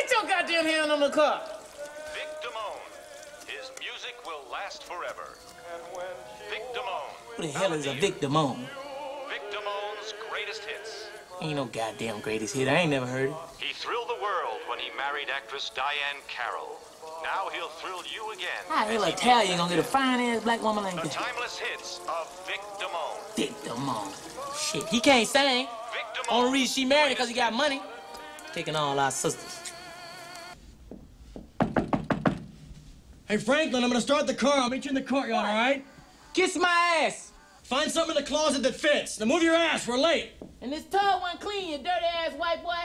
get your goddamn hand on the car. Vic Damone. His music will last forever. Vic Damone. Who the hell is a Vic Damone? Vic Damone's greatest hits. Ain't no goddamn greatest hit. I ain't never heard it. He thrilled the world when he married actress Diahann Carroll. Now he'll thrill you again. How the hell Italian gonna get a fine ass black woman like The that? timeless hits of Vic Damone. Vic Damone. Shit, he can't sing. Vic Damone. Only reason she married because he got money. Taking all our sisters. Hey, Franklin, I'm gonna start the car. I'll meet you in the courtyard, all right? Kiss my ass. Find something in the closet that fits. Now move your ass. We're late. And this tub wasn't clean, you dirty ass white boy.